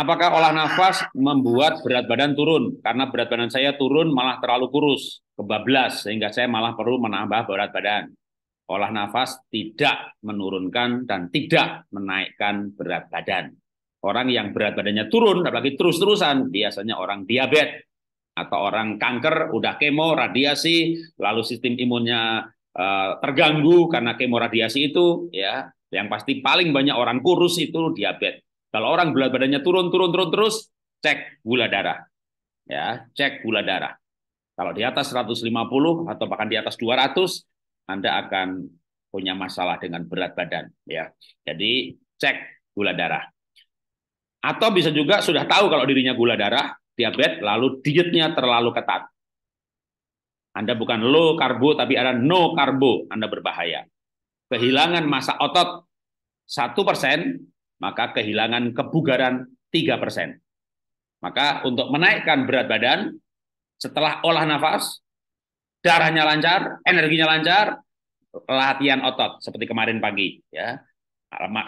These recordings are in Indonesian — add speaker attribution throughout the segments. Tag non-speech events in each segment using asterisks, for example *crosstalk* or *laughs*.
Speaker 1: Apakah olah nafas membuat berat badan turun? Karena berat badan saya turun malah terlalu kurus, kebablas, sehingga saya malah perlu menambah berat badan. Olah nafas tidak menurunkan dan tidak menaikkan berat badan. Orang yang berat badannya turun, apalagi terus-terusan, biasanya orang diabetes atau orang kanker, udah kemo, radiasi, lalu sistem imunnya uh, terganggu karena kemo radiasi itu, ya, yang pasti paling banyak orang kurus itu diabetes kalau orang berat badannya turun, turun, turun terus, cek gula darah. Ya, cek gula darah. Kalau di atas 150 atau bahkan di atas 200, Anda akan punya masalah dengan berat badan. Ya, jadi cek gula darah. Atau bisa juga sudah tahu kalau dirinya gula darah, diabetes, lalu dietnya terlalu ketat. Anda bukan low karbo, tapi ada no karbo, Anda berbahaya. Kehilangan masa otot satu persen maka kehilangan kebugaran 3%. Maka untuk menaikkan berat badan, setelah olah nafas, darahnya lancar, energinya lancar, latihan otot seperti kemarin pagi ya.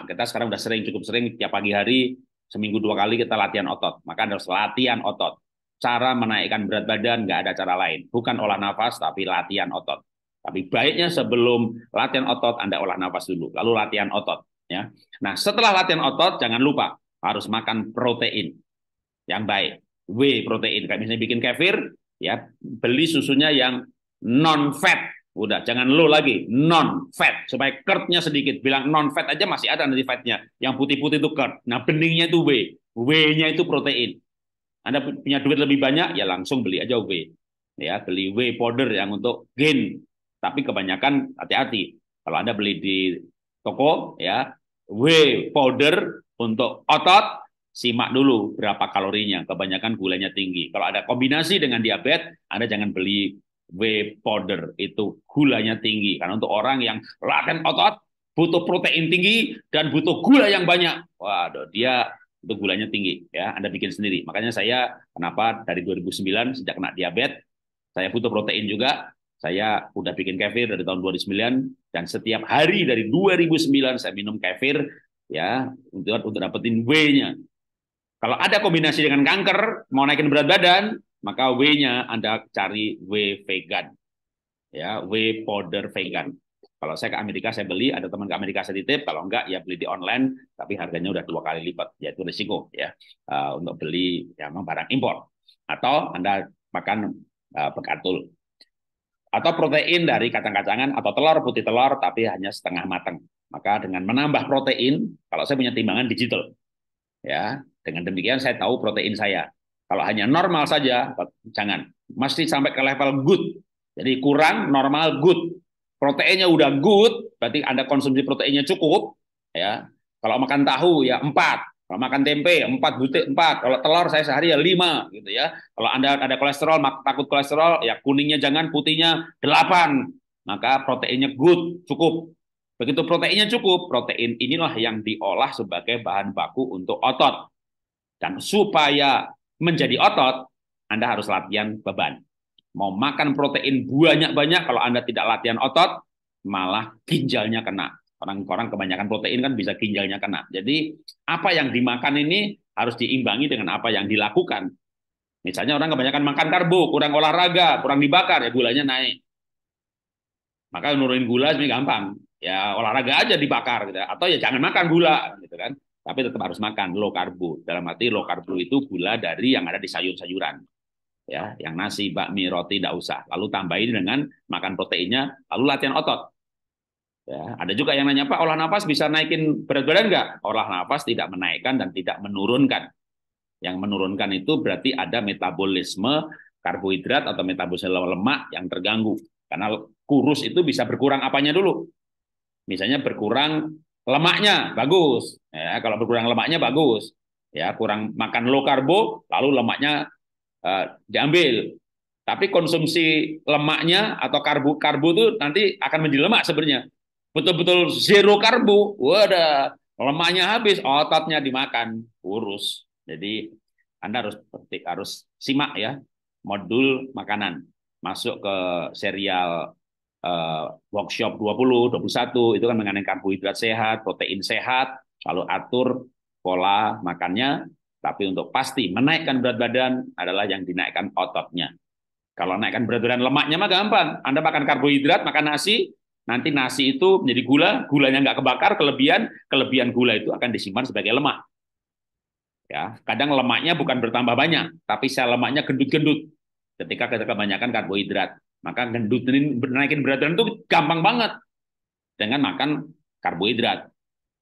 Speaker 1: Kita sekarang udah sering cukup sering tiap pagi hari seminggu dua kali kita latihan otot. Maka harus latihan otot. Cara menaikkan berat badan nggak ada cara lain, bukan olah nafas tapi latihan otot. Tapi baiknya sebelum latihan otot Anda olah nafas dulu, lalu latihan otot ya. Nah, setelah latihan otot jangan lupa harus makan protein yang baik. W protein kayak misalnya bikin kefir ya, beli susunya yang non fat. Udah, jangan lo lagi non fat supaya curd sedikit. Bilang non fat aja masih ada nanti fatnya. Yang putih-putih itu curd. Nah, beningnya itu W. W-nya itu protein. Anda punya duit lebih banyak ya langsung beli aja W. Ya, beli W powder yang untuk gain. Tapi kebanyakan hati-hati. Kalau Anda beli di toko ya W powder untuk otot simak dulu berapa kalorinya. Kebanyakan gulanya tinggi. Kalau ada kombinasi dengan diabetes Anda jangan beli W powder. Itu gulanya tinggi. Karena untuk orang yang latihan otot butuh protein tinggi dan butuh gula yang banyak. Waduh dia itu gulanya tinggi ya. Anda bikin sendiri. Makanya saya kenapa dari 2009 sejak kena diabetes saya butuh protein juga saya udah bikin kefir dari tahun 2009 dan setiap hari dari 2009 saya minum kefir ya untuk untuk dapetin W-nya. Kalau ada kombinasi dengan kanker mau naikin berat badan, maka W-nya Anda cari W vegan. Ya, W powder vegan. Kalau saya ke Amerika saya beli, ada teman ke Amerika saya titip, kalau enggak ya beli di online, tapi harganya udah dua kali lipat, yaitu risiko ya uh, untuk beli ya memang barang impor. Atau Anda makan uh, bekatul atau protein dari kacang-kacangan atau telur putih telur tapi hanya setengah matang. Maka dengan menambah protein, kalau saya punya timbangan digital, ya dengan demikian saya tahu protein saya. Kalau hanya normal saja, jangan. Mesti sampai ke level good. Jadi kurang, normal, good. Proteinnya udah good, berarti Anda konsumsi proteinnya cukup. ya. Kalau makan tahu ya empat, kalau makan tempe empat butir empat, kalau telur saya sehari ya lima gitu ya. Kalau anda ada kolesterol, takut kolesterol ya kuningnya jangan, putihnya delapan, maka proteinnya good cukup. Begitu proteinnya cukup, protein inilah yang diolah sebagai bahan baku untuk otot. Dan supaya menjadi otot, Anda harus latihan beban. Mau makan protein banyak-banyak, kalau Anda tidak latihan otot, malah ginjalnya kena. Orang-orang kebanyakan protein kan bisa ginjalnya kena. Jadi apa yang dimakan ini harus diimbangi dengan apa yang dilakukan. Misalnya orang kebanyakan makan karbo, kurang olahraga, kurang dibakar, ya gulanya naik. Maka nurunin gula sebenarnya gampang. Ya olahraga aja dibakar gitu. Atau ya jangan makan gula gitu kan. Tapi tetap harus makan low karbo. Dalam arti low karbo itu gula dari yang ada di sayur-sayuran. Ya, yang nasi, bakmi, roti tidak usah. Lalu tambahin dengan makan proteinnya, lalu latihan otot. Ya, ada juga yang nanya Pak, olah nafas bisa naikin berat badan nggak? Olah nafas tidak menaikkan dan tidak menurunkan. Yang menurunkan itu berarti ada metabolisme karbohidrat atau metabolisme lemak yang terganggu. Karena kurus itu bisa berkurang apanya dulu. Misalnya berkurang lemaknya, bagus. Ya, kalau berkurang lemaknya bagus. Ya, kurang makan low karbo, lalu lemaknya uh, diambil. Tapi konsumsi lemaknya atau karbo karbo itu nanti akan menjadi lemak sebenarnya betul-betul zero karbo, wadah, lemaknya habis, ototnya dimakan, urus. Jadi Anda harus harus simak ya modul makanan. Masuk ke serial uh, workshop 20, 21 itu kan mengenai karbohidrat sehat, protein sehat, lalu atur pola makannya, Tapi untuk pasti menaikkan berat badan adalah yang dinaikkan ototnya. Kalau naikkan berat badan lemaknya mah gampang. Anda makan karbohidrat, makan nasi, nanti nasi itu menjadi gula, gulanya nggak kebakar, kelebihan, kelebihan gula itu akan disimpan sebagai lemak. Ya, kadang lemaknya bukan bertambah banyak, tapi sel lemaknya gendut-gendut. Ketika kita kebanyakan karbohidrat, maka gendut naikin berat badan itu gampang banget dengan makan karbohidrat.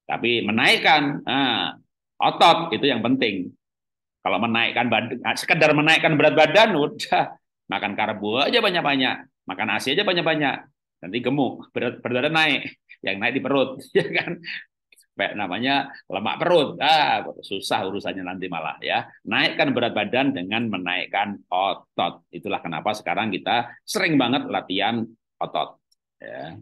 Speaker 1: Tapi menaikkan nah, otot itu yang penting. Kalau menaikkan badan, ah, sekedar menaikkan berat badan, udah makan karbo aja banyak-banyak, makan nasi aja banyak-banyak, nanti gemuk, berat, badan naik, yang naik di perut, *laughs* ya kan? namanya lemak perut, ah susah urusannya nanti malah ya. Naikkan berat badan dengan menaikkan otot. Itulah kenapa sekarang kita sering banget latihan otot. Ya.